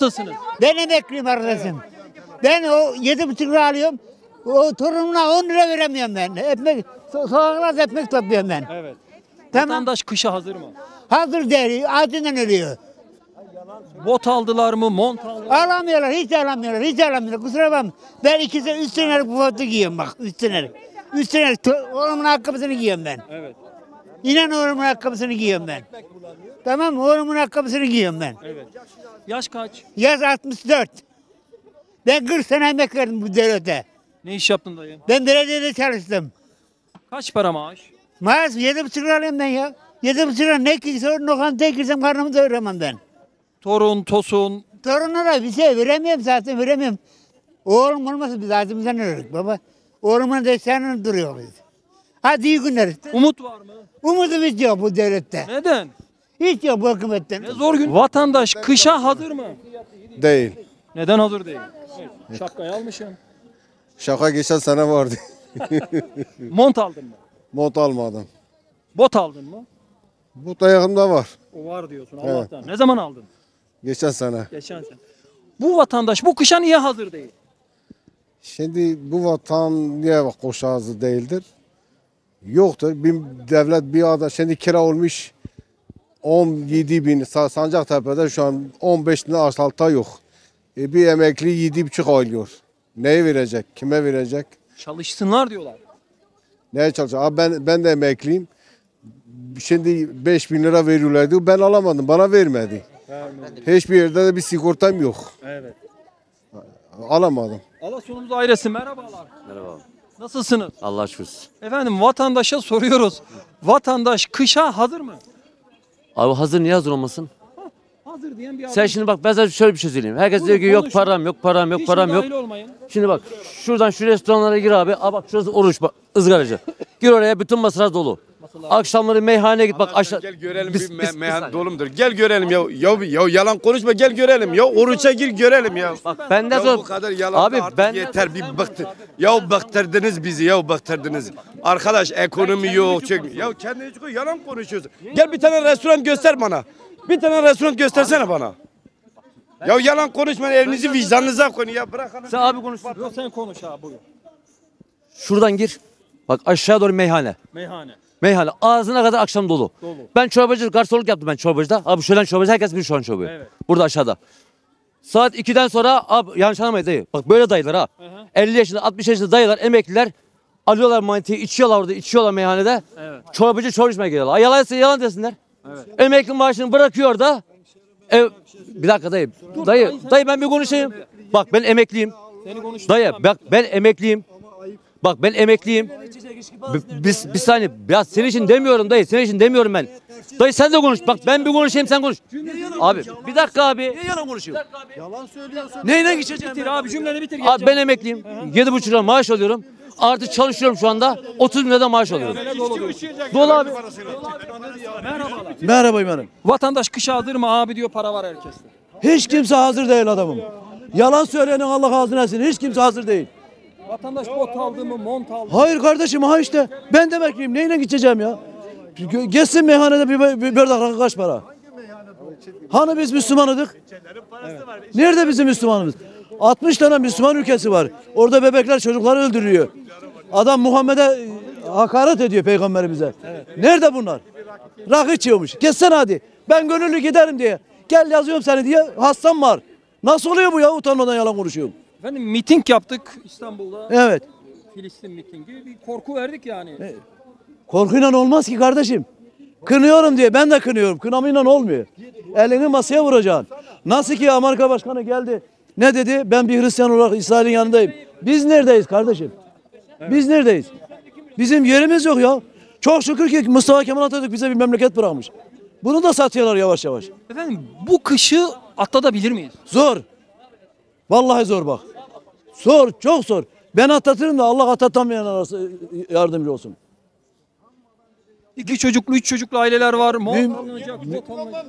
Nasılsınız? Ben emekliyim arkadaşım. Ben o yedi buçuk lira alıyorum. O torununa 10 lira veremiyorum ben. Ekmek, so sokaklarda ekmek topluyorum ben. Evet. Tamam. Vatandaş kışa hazır mı? Hazır değil, acından ölüyor. Bot aldılar mı? Mont aldılar mı? Alamıyorlar, hiç alamıyorlar, hiç alamıyorlar. Kusura bakma. Ben iki sene, üç senelik bu botu giyiyorum bak, üç senelik. Üç senelik oğlumun ayakkabısını giyiyorum ben. Evet. İnan oğlumun ayakkabısını giyiyorum ben. Tamam mı? Oğlumun ayakkabısını giyiyorum ben. Evet. Yaş kaç? Yaz 64. Ben 40 sene emek verdim bu devlete. Ne iş yaptın dayı? Ben belediyede çalıştım. Kaç para maaş? Maaş yedi buçuk lira alayım ben ya. Yedi buçuk lira ne ki sorun lokantaya girsem karnımı doyuramam ben. Torun, tosun. Torunlara bir şey veremiyorum zaten veremiyorum. Oğlum olmasa biz ağzımızdan ölürük baba. Oğlumun desteğiyle duruyor biz. Hadi iyi günler. Umut var mı? Umudumuz yok bu devlette. Neden? Hiç yok bu hükümetten. Ne zor gün. Vatandaş kışa hazır mı? Değil. Neden hazır değil? Evet. Şapkayı almışım. Şaka geçen sene vardı. Mont aldın mı? Mont almadım. Bot aldın mı? Bu da yakında var. O var diyorsun Allah'tan. Ne zaman aldın? Geçen sene. Geçen sene. Bu vatandaş bu kışa niye hazır değil? Şimdi bu vatan niye koşa hazır değildir? Yoktur. Bir devlet bir ada şimdi kira olmuş 17 bin Sa- Sancaktepe'de şu an 15 bin aşağıda yok. E bir emekli 7,5 alıyor. Neyi verecek? Kime verecek? Çalışsınlar diyorlar. Neye çalışacak? Abi ben, ben de emekliyim. Şimdi 5 bin lira veriyorlardı. Ben alamadım. Bana vermedi. Hiçbir yerde de bir sigortam yok. Evet. Alamadım. Allah sonumuzu ayırsın. Merhabalar. Merhaba. Nasılsınız? Allah şükür. Efendim vatandaşa soruyoruz. Vatandaş kışa hazır mı? Abi hazır niye hazır olmasın? Hazır diyen bir adam. Sen şimdi bak ben sana şöyle bir şey söyleyeyim. Herkes Buyurun, diyor ki yok konuşun. param yok param yok Hiç param yok. müdahil olmayın. Şimdi bak şuradan şu restoranlara gir abi. Aa bak şurası oruç bak ızgaracı. Gir oraya bütün masalar dolu. Akşamları meyhaneye git bak aşağı. Gel görelim Biz- bir me- meyhan saniye. dolu mudur? Gel görelim ya. Ya, ya yalan konuşma gel görelim ya. Oruça gir görelim ya. Bak benden Ya sonra bu kadar yalan abi artık ben yeter bir bıktı. Ya bıktırdınız bizi ya bıktırdınız. Arkadaş ekonomi yok. Çek. Ya kendini çıkıyor yalan konuşuyorsun. Gel bir tane restoran göster bana. Bir tane restoran göstersene bana. Ya yalan konuşmayın elinizi vicdanınıza koyun ya bırakın. sen abi konuş. Yok sen konuş abi buyur. Şuradan gir. Bak aşağı doğru meyhane. Meyhane. Meyhane ağzına kadar akşam dolu. Dolu. Ben çorbacı garsonluk yaptım ben çorbacıda. Abi şölen çorbacı herkes bilir şu an çorbayı. Evet. Burada aşağıda. Saat 2'den sonra abi yanlış anlamayın dayı. Bak böyle dayılar ha. 50 yaşında 60 yaşında dayılar emekliler alıyorlar mantığı içiyorlar orada içiyorlar meyhanede. Evet. Çorbacı çorba içmeye geliyorlar. Yalansa yalan desinler. Emekli maaşını bırakıyor da. Ev, bir dakika dayı. Dayı, dayı ben bir konuşayım. Bak ben emekliyim. Dayı bak ben emekliyim. Bak ben emekliyim. Biz bir saniye. Ya senin için demiyorum dayı. Senin için demiyorum ben. Dayı sen de konuş. Bak ben bir konuşayım sen konuş. Abi bir dakika abi. Niye yalan konuşuyor? Yalan söylüyorsun. Neyle geçeceğim? Bitir abi cümleni bitir. Abi ben emekliyim. 7,5 lira maaş alıyorum. Artı çalışıyorum şu anda. 30 bin lira maaş alıyorum. Dolu abi. Merhaba imanım. Vatandaş kışa hazır mı abi diyor para var herkeste. Hiç kimse hazır değil adamım. Yalan söyleyenin Allah ağzına etsin. Hiç kimse hazır değil. Vatandaş bot aldı mı mont aldı mı? Hayır kardeşim ha işte. Ben de emekliyim. Neyle geçeceğim ya? Gö- Geçsin meyhanede bir, bir, bir rakı kaç para? Hani biz Müslümanıdık? Nerede bizim Müslümanımız? 60 tane Müslüman ülkesi var. Orada bebekler çocukları öldürüyor. Adam Muhammed'e e, hakaret ediyor peygamberimize. Nerede bunlar? Rakı içiyormuş. Geçsene hadi. Ben gönüllü giderim diye. Gel yazıyorum seni diye hastam var. Nasıl oluyor bu ya utanmadan yalan konuşuyorum. Efendim miting yaptık İstanbul'da. Evet. Filistin mitingi. Bir korku verdik yani. Korkuyla olmaz ki kardeşim. Kınıyorum diye ben de kınıyorum. Kınamayla olmuyor. Elini masaya vuracaksın. Nasıl ki Amerika Başkanı geldi. Ne dedi? Ben bir Hristiyan olarak İsrail'in yanındayım. Biz neredeyiz kardeşim? Biz neredeyiz? Bizim yerimiz yok ya. Çok şükür ki Mustafa Kemal Atatürk bize bir memleket bırakmış. Bunu da satıyorlar yavaş yavaş. Efendim bu kışı atlatabilir miyiz? Zor. Vallahi zor bak. Zor, çok zor. Ben atlatırım da Allah atlatamayan arası yardımcı olsun. İki çocuklu, üç çocuklu aileler var. Mont Benim- alınacak, alınacak.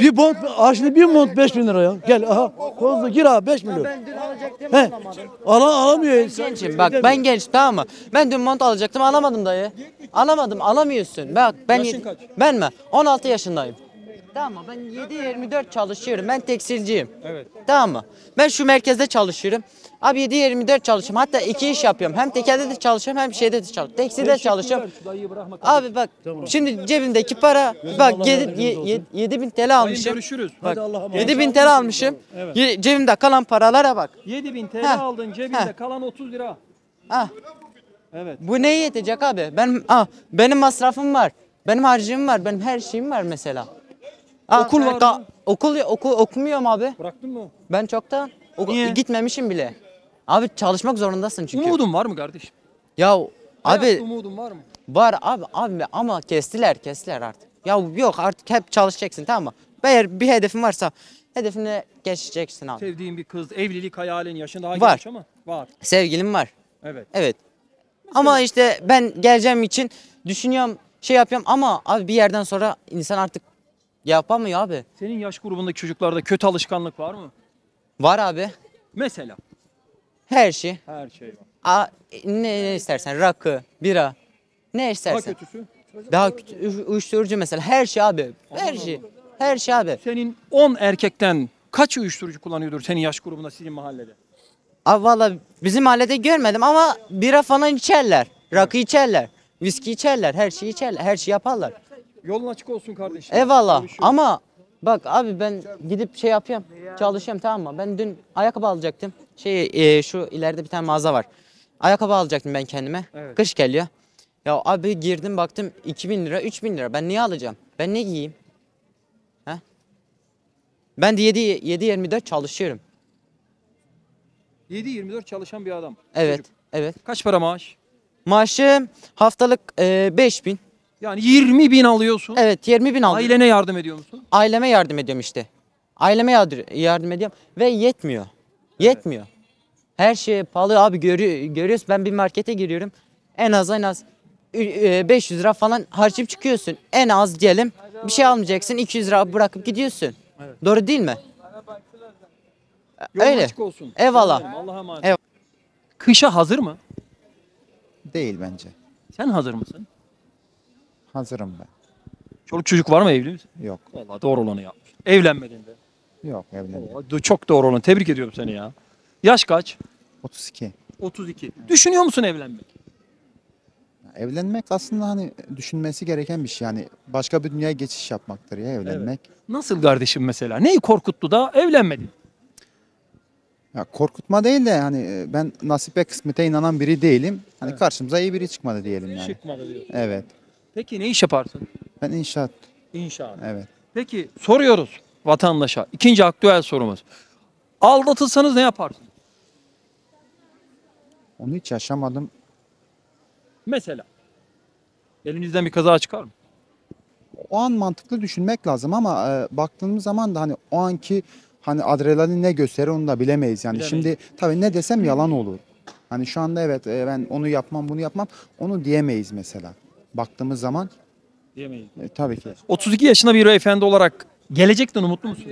Bir mont, şimdi bir mont 5 bin lira ya. Gel aha. Kozlu gir abi 5 milyon. He. Ala, alamıyor. Gençim bak ben genç tamam mı? Ben dün mont alacaktım alamadım dayı. Alamadım alamıyorsun. Bak ben Yaşın kaç? ben mi? 16 yaşındayım. Tamam mı? Ben 7-24 çalışıyorum. Ben tekstilciyim. Evet. Tamam mı? Ben şu merkezde çalışıyorum. Abi 7-24 çalışıyorum. Hatta iki iş yapıyorum. Hem tekelde de çalışıyorum hem şeyde de çalışıyorum. Tekstilde çalışıyorum. Abi bak şimdi cebimdeki para bak 7 bin TL almışım. görüşürüz. Bak Allah'a emanet. 7 bin TL almışım. Ye- Cebimde kalan paralara bak. 7000 TL Heh. aldın cebinde Heh. kalan 30 lira. Ah, Evet. bu neye yetecek abi? Ben ah, benim masrafım var. Benim harcım var. Benim her şeyim var mesela. Ah, Okul var mı? Okul okul okumuyorum abi. Bıraktın mı? Ben çoktan oku- Niye? gitmemişim bile. Abi çalışmak zorundasın çünkü. Umudun var mı kardeşim? Ya Hayatta abi umudun var mı? var abi abi ama kestiler kestiler artık. Ya yok artık hep çalışacaksın tamam mı? Eğer bir hedefin varsa hedefine geçeceksin abi. Sevdiğin bir kız, evlilik hayalin, yaşın daha Var. genç ama var. Sevgilim var. Evet. Evet. Ama işte ben geleceğim için düşünüyorum, şey yapıyorum ama abi bir yerden sonra insan artık yapamıyor abi. Senin yaş grubundaki çocuklarda kötü alışkanlık var mı? Var abi. Mesela. Her şey. Her şey var. A, ne, ne istersen rakı, bira. Ne Daha istersen. kötüsü. Daha kötü. uy- Uyuşturucu mesela. Her şey abi. Her şey. Her şey abi. Senin 10 erkekten kaç uyuşturucu kullanıyordur senin yaş grubunda sizin mahallede? Abi valla bizim mahallede görmedim ama bira falan içerler. Rakı içerler. Viski içerler. Her şeyi içerler. Her şeyi yaparlar. Yolun açık olsun kardeşim. Eyvallah ama bak abi ben gidip şey yapıyorum. Çalışıyorum tamam mı? Ben dün ayakkabı alacaktım. Şey e, şu ileride bir tane mağaza var. Ayakkabı alacaktım ben kendime. Evet. Kış geliyor. Ya abi girdim baktım 2000 lira 3000 lira. Ben niye alacağım? Ben ne giyeyim? He? Ben de 7 7 24 çalışıyorum. 7-24 çalışan bir adam. Evet. Çocuk. Evet. Kaç para maaş? Maaşım haftalık e, 5000. Yani 20 bin alıyorsun. Evet 20 bin aldım. Ailene yardım ediyor musun? Aileme yardım ediyorum işte. Aileme yardım, yardım ediyorum ve yetmiyor. Yetmiyor. Her şey pahalı abi görüyor, görüyorsun ben bir markete giriyorum. En az en az ü- e, 500 lira falan harcayıp çıkıyorsun. En az diyelim bir şey almayacaksın 200 lira bırakıp gidiyorsun. Doğru değil mi? Yolun Öyle. açık olsun. Eyvallah. Severim, Allah'a emanet. Eyvallah. Kışa hazır mı? Değil bence. Sen hazır mısın? Hazırım ben. Çoluk çocuk var mı evli misin? Yok. Vallahi doğru olanı yapmış. Evlenmedin de. Yok evlendim. Oo, Çok doğru olanı. Tebrik ediyorum seni ya. Yaş kaç? 32. 32. Düşünüyor musun evlenmek? Evlenmek aslında hani düşünmesi gereken bir şey. Yani başka bir dünyaya geçiş yapmaktır ya evlenmek. Nasıl kardeşim mesela? Neyi korkuttu da evlenmedin? Ya korkutma değil de hani e, ben nasibe kısmete inanan biri değilim. Hani karşımıza iyi biri çıkmadı diyelim yani. Çıkmadı diyorsun. Evet. Peki ne iş yaparsın? Ben inşaat. İnşaat. Evet. Peki soruyoruz vatandaşa. İkinci aktüel sorumuz. Aldatılsanız ne yaparsın? Onu hiç yaşamadım. Mesela. Elinizden bir kaza çıkar mı? O an mantıklı düşünmek lazım ama e, baktığımız zaman da hani o anki hani adrenalin ne gösterir onu da bilemeyiz. Yani Bilemeyiz. şimdi tabii ne desem yalan olur. Hani şu anda evet e, ben onu yapmam bunu yapmam onu diyemeyiz mesela. Baktığımız zaman Diyemeyiz. e, tabii ki 32 yaşında bir beyefendi olarak gelecekten umutlu musun?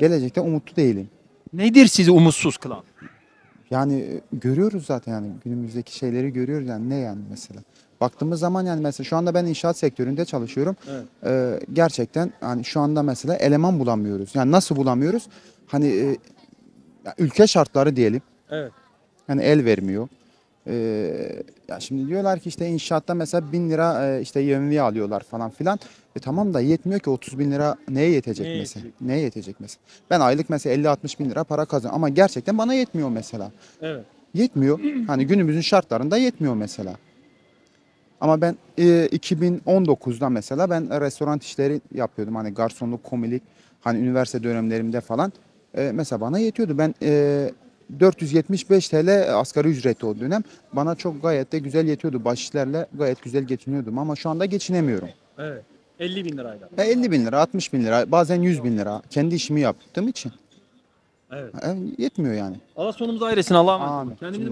gelecekte umutlu değilim. Nedir sizi umutsuz kılan? Yani e, görüyoruz zaten yani günümüzdeki şeyleri görüyoruz yani ne yani mesela. Baktığımız zaman yani mesela şu anda ben inşaat sektöründe çalışıyorum. Evet. Ee, gerçekten hani şu anda mesela eleman bulamıyoruz. Yani nasıl bulamıyoruz? Hani e, ya ülke şartları diyelim. Evet. Hani el vermiyor. Ee, ya şimdi diyorlar ki işte inşaatta mesela bin lira e, işte yevmiye alıyorlar falan filan. E tamam da yetmiyor ki 30 bin lira neye yetecek Neye mesela? yetecek? Neye yetecek mesela? Ben aylık mesela 50-60 bin lira para kazanıyorum ama gerçekten bana yetmiyor mesela. Evet. Yetmiyor. Hani günümüzün şartlarında yetmiyor mesela. Ama ben e, 2019'da mesela ben restoran işleri yapıyordum. Hani garsonluk, komilik, hani üniversite dönemlerimde falan. E, mesela bana yetiyordu. Ben e, 475 TL asgari ücreti o dönem. Bana çok gayet de güzel yetiyordu. Baş işlerle gayet güzel geçiniyordum ama şu anda geçinemiyorum. Evet. 50 bin lirayla. E, 50 bin lira, 60 bin lira, bazen 100 bin lira. Kendi işimi yaptığım için. Evet. E, yetmiyor yani. Allah sonumuzu ayırsın Allah'a emanet. Amin. olun. Kendinize